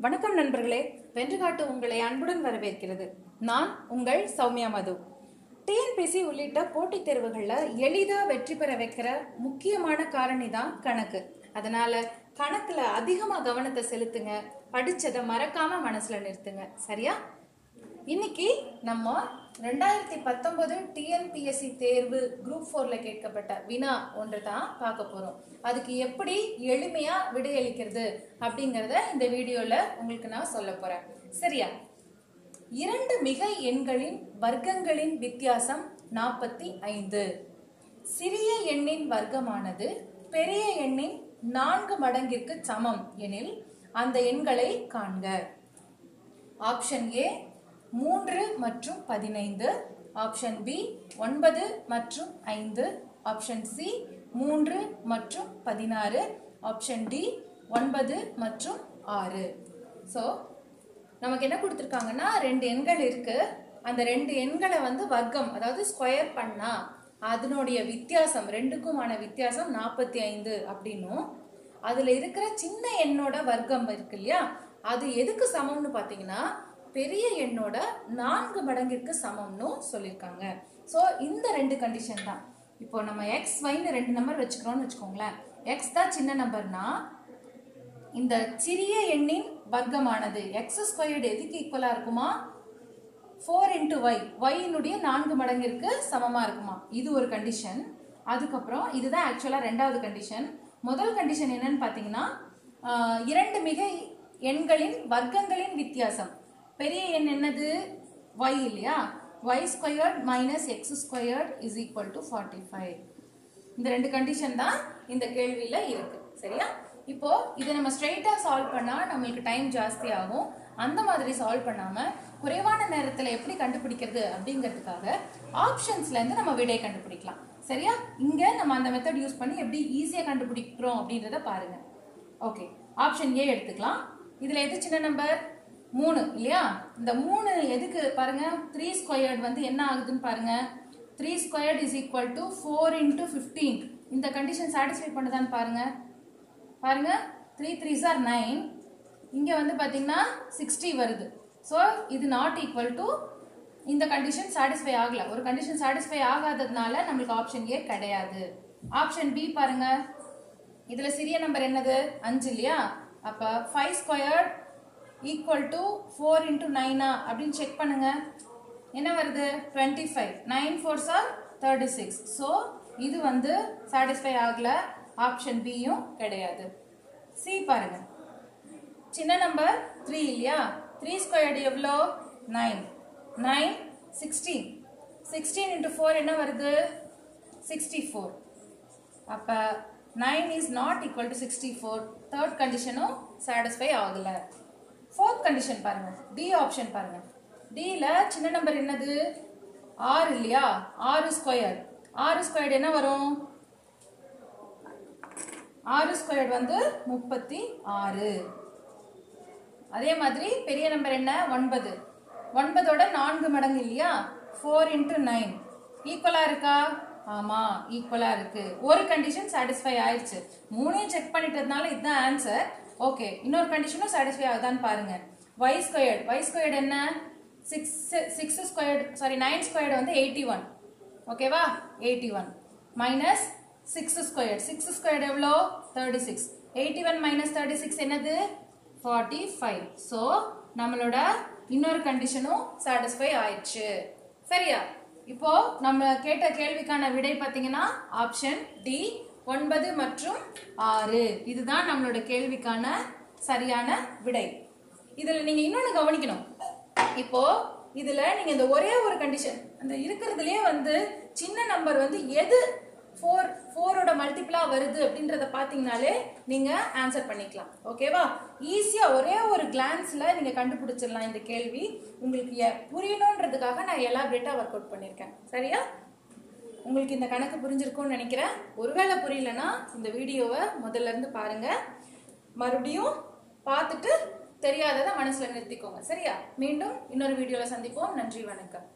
வணக்கம் நண்பர்களே வென்றுகாட்டு உங்களை அன்புடன் வரவேற்கிறது. நான் உங்கள் சௌமியா மது. டிஎன்பிசி உள்ளிட்ட போட்டித் தேர்வுகளில் எளிதாக வெற்றி பெற வைக்கிற முக்கியமான காரணி தான் கணக்கு. அதனால கணக்கில் அதிகமாக கவனத்தை செலுத்துங்க படித்ததை மறக்காமல் மனசில் நிறுத்துங்க. சரியா? இன்னைக்கு நம்ம ரெண்டாயிரத்தி பத்தொன்பது டிஎன்பிஎஸ்சி தேர்வு குரூப் ஃபோர்ல கேட்கப்பட்ட வினா ஒன்று தான் பார்க்க போறோம். அதுக்கு எப்படி எளிமையா விடையளிக்கிறது அப்படிங்கறத இந்த வீடியோல உங்களுக்கு நான் சொல்ல போறேன். சரியா? இரண்டு மிகை எண்களின் வர்க்கங்களின் வித்தியாசம் நாற்பத்தி ஐந்து. சிறிய எண்ணின் வர்க்கமானது பெரிய எண்ணின் நான்கு மடங்கிற்கு சமம் எனில் அந்த எண்களை காண்க. ஆப்ஷன் ஏ மூன்று மற்றும் பதினைந்து. ஆப்ஷன் பி ஒன்பது மற்றும் ஐந்து. ஆப்ஷன் சி மூன்று மற்றும் பதினாறு. ஆப்ஷன் டி ஒன்பது மற்றும் ஆறு. ஸோ நமக்கு என்ன கொடுத்துருக்காங்கன்னா ரெண்டு எண்கள் இருக்குது அந்த ரெண்டு எண்களை வந்து வர்க்கம் அதாவது ஸ்கொயர் பண்ணா அதனுடைய வித்தியாசம் ரெண்டுக்குமான வித்தியாசம் நாற்பத்தி ஐந்து அப்படின்னும். அதில் இருக்கிற சின்ன எண்ணோட வர்க்கம் இருக்கு இல்லையா? அது எதுக்கு சமம்னு பார்த்தீங்கன்னா பெரிய எண்ணோட நான்கு மடங்கிற்கு சமம்னு சொல்லியிருக்காங்க. ஸோ இந்த ரெண்டு கண்டிஷன் தான். இப்போ நம்ம எக்ஸ் வைன்னு ரெண்டு நம்பர் வச்சுக்கிறோம்னு வச்சுக்கோங்களேன். எக்ஸ் தான் சின்ன நம்பர்னா இந்த சிறிய எண்ணின் வர்க்கமானது எக்ஸ் ஸ்கொயர்டு எதுக்கு ஈக்குவலாக இருக்குமா? ஃபோர் இன்ட்டு ஒய் ஒய்னுடைய நான்கு மடங்கிற்கு சமமாக இருக்குமா? இது ஒரு கண்டிஷன் அதுக்கப்புறம் இதுதான் ஆக்சுவலாக ரெண்டாவது கண்டிஷன் முதல் கண்டிஷன் என்னன்னு பார்த்தீங்கன்னா இரண்டு மிகை எண்களின் வர்க்கங்களின் வித்தியாசம். பெரிய எண் என்னது? ஒய் இல்லையா? Y squared minus X squared is equal to forty five இந்த ரெண்டு கண்டிஷன் தான் இந்த கேள்வியில் இருக்கு. சரியா? இப்போ இதை நம்ம ஸ்ட்ரைட்டா சால்வ் பண்ணா நம்மளுக்கு டைம் ஜாஸ்தி ஆகும். அந்த மாதிரி சால்வ் பண்ணாம குறைவான நேரத்துல எப்படி கண்டுபிடிக்கிறது அப்படிங்கிறதுக்காக ஆப்ஷன்ஸ்ல இருந்து நம்ம விடையை கண்டுபிடிக்கலாம். சரியா? இங்க நம்ம அந்த மெத்தட் யூஸ் பண்ணி எப்படி ஈஸியா கண்டுபிடிக்கிறோம் அப்படின்றத பாருங்க. ஓகே ஆப்ஷன் ஏ எடுத்துக்கலாம். இதுல எது சின்ன நம்பர் மூணு இல்லையா? இந்த மூணு எதுக்கு? பாருங்க த்ரீ ஸ்கொயர்ட் வந்து என்ன ஆகுதுன்னு பாருங்க. Three squared is equal to four into fifteen இந்த கண்டிஷன் சாட்டிஸ்ஃபை பண்ணுதான்னு பாருங்க. பாருங்க த்ரீ த்ரீ சார் நைன் இங்கே வந்து பார்த்தீங்கன்னா சிக்ஸ்டி வருது. ஸோ இது நாட் ஈக்குவல் டு இந்த கண்டிஷன் சாட்டிஸ்ஃபை ஆகல. ஒரு கண்டிஷன் சாட்டிஸ்ஃபை ஆகாததுனால நம்மளுக்கு ஆப்ஷன் ஏ கிடையாது. ஆப்ஷன் பி பாருங்க. இதில் சிறிய நம்பர் என்னது? அஞ்சு இல்லையா? அப்போ five squared equal to four into நைனா அப்படின்னு செக் பண்ணுங்க. என்ன வருது? Twenty five nine four sir thirty six so இது வந்து சாட்டிஸ்ஃபை ஆகல. ஆப்ஷன் பியும் கிடையாது. சி பாருங்க. சின்ன நம்பர் த்ரீ இல்லையா? த்ரீ ஸ்கொயர்டு எவ்வளோ? Nine nine sixteen sixteen into four என்ன வருது? சிக்ஸ்டி ஃபோர் அப்போ nine is not equal to sixty four third கண்டிஷனும் satisfy ஆகலை. ஃபோர்த் கண்டிஷன் பாருங்க. டி ஆப்ஷன் பாருங்க. டியில் சின்ன நம்பர் என்னது? ஆறு இல்லையா? ஆறு ஸ்கொயர் ஆறு ஸ்கொயர்டு என்ன வரும்? ஆறு ஸ்கொயர்டு வந்து முப்பத்தி ஆறு. அதே மாதிரி பெரிய நம்பர் என்ன? ஒன்பது. ஒன்பதோட நான்கு மடங்கு இல்லையா? ஃபோர் இன்ட்டு நைன் ஈக்குவலாக இருக்கா? ஆமாம் ஈக்குவலாக இருக்குது ஒரு கண்டிஷன் சாட்டிஸ்ஃபை ஆயிடுச்சு மூணையும் செக் பண்ணிட்டதுனால இதுதான் ஆன்சர் ஓகே இன்னொரு கண்டிஷனும் சாட்டிஸ்ஃபை ஆகுதான்னு பாருங்க. ஒய் ஸ்கொயர்ட் ஒய் ஸ்கொயர்ட் என்ன? Six six squared sorry nine squared வந்து எயிட்டி ஒன் ஓகேவா eighty one minus six squared six squared எவ்வளோ? Thirty six eighty one minus thirty six என்னது? ஃபார்ட்டி ஃபைவ் ஸோ நம்மளோட இன்னொரு கண்டிஷனும் சாட்டிஸ்ஃபை ஆயிடுச்சு. சரியா? இப்போ நம்ம கேட்ட கேள்விக்கான விடை பார்த்தீங்கன்னா ஆப்ஷன் டி ஒன்பது மற்றும் ஆறு. இதுதான் நம்மளோட கேள்விக்கான சரியான விடை. இதுல நீங்க இன்னொன்று கவனிக்கணும். இப்போ இதுல நீங்க இந்த ஒரே ஒரு கண்டிஷன் அந்த இருக்கிறதுலயே வந்து சின்ன நம்பர் வந்து எது ஃபோர் ஃபோரோட மல்டிபிளா வருது அப்படின்றத பாத்தீங்கனாலே நீங்க ஆன்சர் பண்ணிக்கலாம். ஓகேவா ஈஸியா ஒரே ஒரு கிளான்ஸ்ல நீங்க கண்டுபிடிச்சிடலாம் இந்த கேள்வி. உங்களுக்கு எ- புரியணுன்றதுக்காக நான் எலாபரேட்டா ஒர்க் அவுட் பண்ணியிருக்கேன் சரியா? உங்களுக்கு இந்த கணக்கு புரிஞ்சிருக்கும்னு நினைக்கிறேன். ஒருவேளை புரியலனா இந்த வீடியோவை முதல்ல இருந்து பாருங்கள் மறுபடியும் பார்த்துட்டு தெரியாததை மனசில் நிறுத்திக்கோங்க. சரியா? மீண்டும் இன்னொரு வீடியோவில் சந்திப்போம். நன்றி வணக்கம்.